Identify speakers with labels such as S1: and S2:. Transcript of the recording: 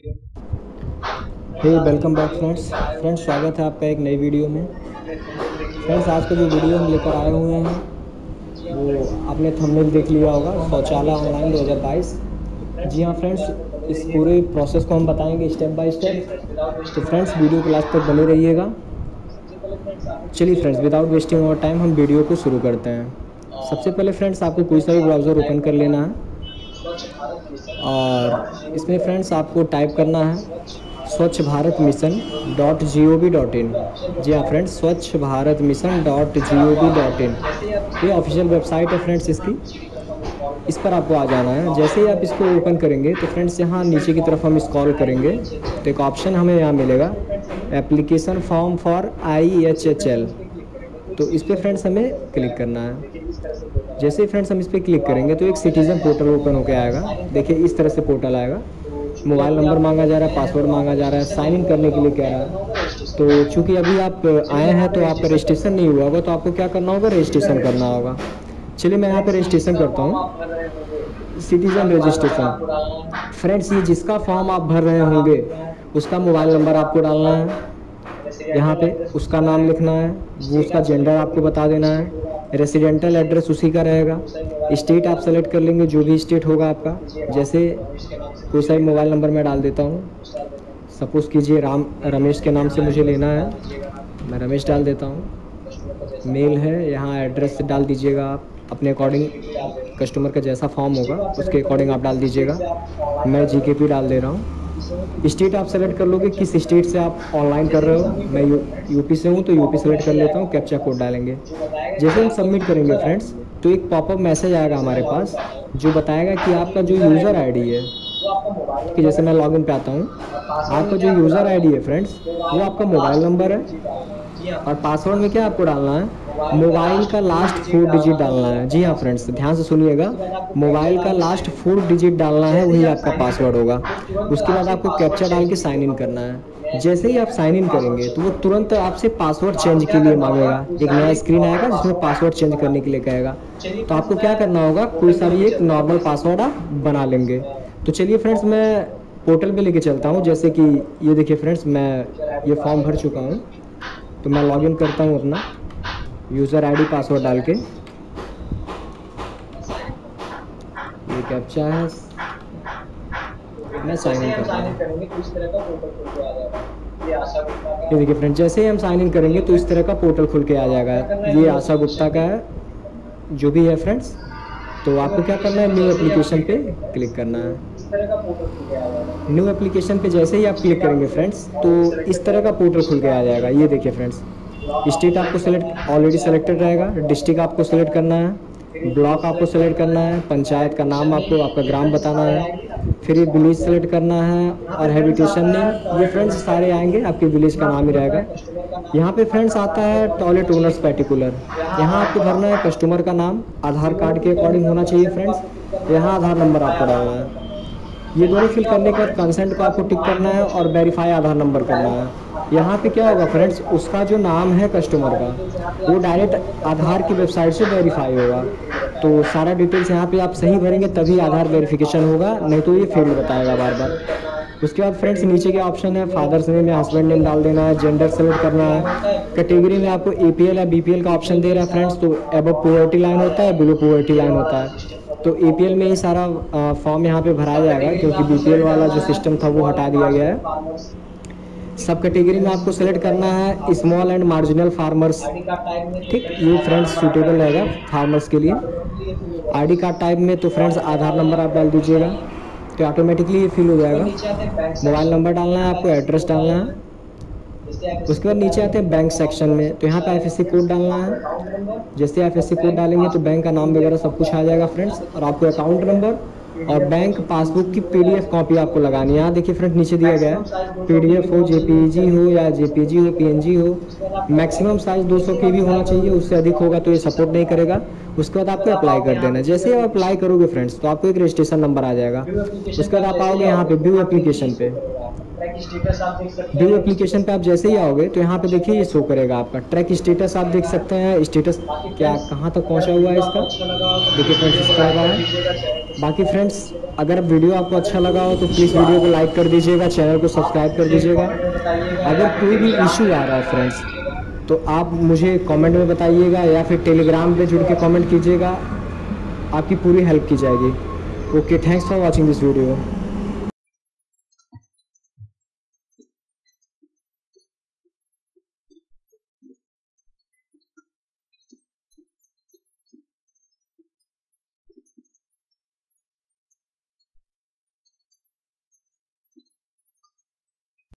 S1: Hey welcome back friends friends स्वागत है आपका एक नई वीडियो में। फ्रेंड्स आज का जो वीडियो हम लेकर आए हुए हैं, वो आपने थंबनेल देख लिया होगा, शौचालय ऑनलाइन 2022 जी हाँ फ्रेंड्स इस पूरे प्रोसेस को हम बताएँगे स्टेप बाय स्टेप तो फ्रेंड्स वीडियो क्लास तक बने रहिएगा। चलिए फ्रेंड्स विदाउट वेस्टिंग और टाइम हम वीडियो को शुरू करते हैं। सबसे पहले फ्रेंड्स आपको कोई सा भी ब्राउज़र ओपन कर लेना है। और इसमें फ्रेंड्स आपको टाइप करना है Swachh Bharat mission dot G O V dot in जी हाँ friends Swachh Bharat mission dot G O V dot in ये ऑफिशियल वेबसाइट है फ्रेंड्स इसकी। इस पर आपको आ जाना है। जैसे ही आप इसको ओपन करेंगे तो फ्रेंड्स यहाँ नीचे की तरफ़ हम स्क्रॉल करेंगे। तो एक ऑप्शन हमें यहाँ मिलेगा application form for I H H L तो इस पर फ्रेंड्स हमें क्लिक करना है। जैसे फ्रेंड्स हम इस पर क्लिक करेंगे तो एक सिटीज़न पोर्टल ओपन होकर आएगा। देखिए, इस तरह से पोर्टल आएगा। मोबाइल नंबर मांगा जा रहा है पासवर्ड मांगा जा रहा है साइन इन करने के लिए कह रहा है। तो चूँकि अभी आप आए हैं तो आपका रजिस्ट्रेशन नहीं हुआ होगा तो आपको क्या करना होगा? रजिस्ट्रेशन करना होगा। चलिए, मैं यहाँ पर रजिस्ट्रेशन करता हूँ। सिटीज़न रजिस्ट्रेशन फ्रेंड्स ये जिसका फॉर्म आप भर रहे होंगे, उसका मोबाइल नंबर आपको डालना है। यहाँ पे उसका नाम लिखना है, वो उसका जेंडर आपको बता देना है रेसिडेंटल एड्रेस उसी का रहेगा स्टेट आप सेलेक्ट कर लेंगे, जो भी स्टेट होगा आपका, जैसे कोई सा मोबाइल नंबर मैं डाल देता हूँ सपोज़ कीजिए राम, रमेश के नाम से मुझे लेना है, मैं रमेश डाल देता हूँ मेल है, यहाँ एड्रेस डाल दीजिएगा आप, अपने अकॉर्डिंग कस्टमर का जैसा फॉर्म होगा, उसके अकॉर्डिंग आप डाल दीजिएगा, मैं जी डाल दे रहा हूँ स्टेट आप सेलेक्ट कर लोगे, किस स्टेट से आप ऑनलाइन कर रहे हो? मैं यू यूपी से हूँ तो यूपी सेलेक्ट कर लेता हूँ कैप्चा कोड डालेंगे। जैसे हम सबमिट करेंगे फ्रेंड्स तो एक पॉपअप मैसेज आएगा हमारे पास, जो बताएगा कि आपका जो यूज़र आईडी है, कि जैसे मैं लॉगिन पे आता हूँ, आपका जो यूज़र आईडी है फ्रेंड्स वो आपका मोबाइल नंबर है, और पासवर्ड में क्या आपको डालना है? मोबाइल का लास्ट फोर डिजिट डालना है। जी हाँ फ्रेंड्स ध्यान से सुनिएगा। मोबाइल का लास्ट फोर डिजिट डालना है, वही आपका पासवर्ड होगा। उसके बाद आपको कैप्चा डाल के साइन इन करना है। जैसे ही आप साइन इन करेंगे तो वो तुरंत आपसे पासवर्ड चेंज के लिए मांगेगा। एक नया स्क्रीन आएगा, जिसमें पासवर्ड चेंज करने के लिए कहेगा। तो आपको क्या करना होगा, कोई सा भी एक नॉर्मल पासवर्ड आप बना लेंगे। तो चलिए फ्रेंड्स मैं पोर्टल पे लेके चलता हूँ। जैसे कि, ये देखिए फ्रेंड्स मैं ये फॉर्म भर चुका हूँ। तो मैं लॉगिन करता हूँ अपना। यूज़र आईडी पासवर्ड डाल के। ये कैप्चा है। मैं साइन इन करता ये देखिए फ्रेंड जैसे ही हम साइन इन करेंगे तो इस तरह का पोर्टल खुल के आ जाएगा। ये आशा गुप्ता का है, जो भी है फ्रेंड्स तो आपको क्या करना है? न्यू एप्लीकेशन पे क्लिक करना है। न्यू एप्लीकेशन पे जैसे ही आप क्लिक करेंगे फ्रेंड्स तो इस तरह का पोर्टल खुल के आ जाएगा। ये देखिए फ्रेंड्स स्टेट आपको सेलेक्ट ऑलरेडी सेलेक्टेड रहेगा। डिस्ट्रिक्ट आपको सेलेक्ट करना है। ब्लॉक आपको सेलेक्ट करना है। पंचायत का नाम आपको, आपका ग्राम बताना है। फिर ये विलेज सेलेक्ट करना है और हैबिटेशन नेम ये फ्रेंड्स सारे आएँगे। आपके विलेज का नाम ही रहेगा। यहाँ पे फ्रेंड्स आता है टॉयलेट ओनर्स पर्टिकुलर यहाँ आपको भरना है कस्टमर का नाम। आधार कार्ड के अकॉर्डिंग होना चाहिए फ्रेंड्स यहाँ आधार नंबर आपको डालना है। ये दोनों फिल करने के बाद कंसेंट को आपको टिक करना है और वेरीफाई आधार नंबर करना है। यहाँ पे क्या होगा फ्रेंड्स उसका जो नाम है कस्टमर का, वो डायरेक्ट आधार की वेबसाइट से वेरीफाई होगा। तो सारा डिटेल्स यहाँ पे आप सही भरेंगे, तभी आधार वेरिफिकेशन होगा, नहीं तो ये फेल बताएगा बार बार। उसके बाद फ्रेंड्स नीचे के ऑप्शन है? फादर्स नेम या हस्बैंड नेम डाल देना है जेंडर सेलेक्ट करना है। कैटेगरी में आपको एपीएल या बीपीएल का ऑप्शन दे रहा है फ्रेंड्स तो अब पोवर्टी लाइन होता है बिलो पोवर्टी लाइन होता है। तो ए में ही सारा फॉर्म यहाँ पे भराया जाएगा, क्योंकि बीपीएल वाला जो सिस्टम था, वो हटा दिया गया है। सब कैटेगरी में आपको सेलेक्ट करना है स्मॉल एंड मार्जिनल फार्मर्स ठीक, ये फ्रेंड्स सूटेबल रहेगा फार्मर्स के लिए। आईडी कार्ड टाइप में तो फ्रेंड्स आधार नंबर आप डाल दीजिएगा तो ऑटोमेटिकली ये फिल हो जाएगा। मोबाइल नंबर डालना है, आपको एड्रेस डालना है। उसके बाद नीचे आते हैं बैंक सेक्शन में तो यहाँ पे आई कोड डालना है। जैसे आई कोड डालेंगे तो बैंक का नाम वगैरह सब कुछ आ जाएगा फ्रेंड्स और आपको अकाउंट नंबर और बैंक पासबुक की पीडीएफ कॉपी आपको लगानी है। यहाँ देखिए फ्रेंड नीचे दिया गया है। पीडीएफ हो जेपीजी हो या जेपीजी हो पीएनजी हो मैक्सिमम साइज़ 200 के भी होना चाहिए, उससे अधिक होगा तो ये सपोर्ट नहीं करेगा। उसके बाद आपको अप्लाई कर देना जैसे ही आप अप्लाई करोगे फ्रेंड्स तो आपको एक रजिस्ट्रेशन नंबर आ जाएगा। उसके बाद आप आओगे यहाँ पे व्यू एप्लीकेशन पे। व्यू एप्लीकेशन पे आप जैसे ही आओगे तो यहाँ पे देखिए ये शो करेगा आपका। ट्रैक स्टेटस आप देख सकते हैं। स्टेटस क्या, कहाँ तक पहुँचा हुआ है इसका? देखिए फ्रेंड्स इस तरह का है? बाकी फ्रेंड्स अगर वीडियो आपको अच्छा लगा हो तो प्लीज़ वीडियो को लाइक कर दीजिएगा चैनल को सब्सक्राइब कर दीजिएगा। अगर कोई भी इशू आ रहा है फ्रेंड्स तो आप मुझे कमेंट में बताइएगा या फिर टेलीग्राम पे जुड़ के कॉमेंट कीजिएगा, आपकी पूरी हेल्प की जाएगी। Okay thanks for watching this video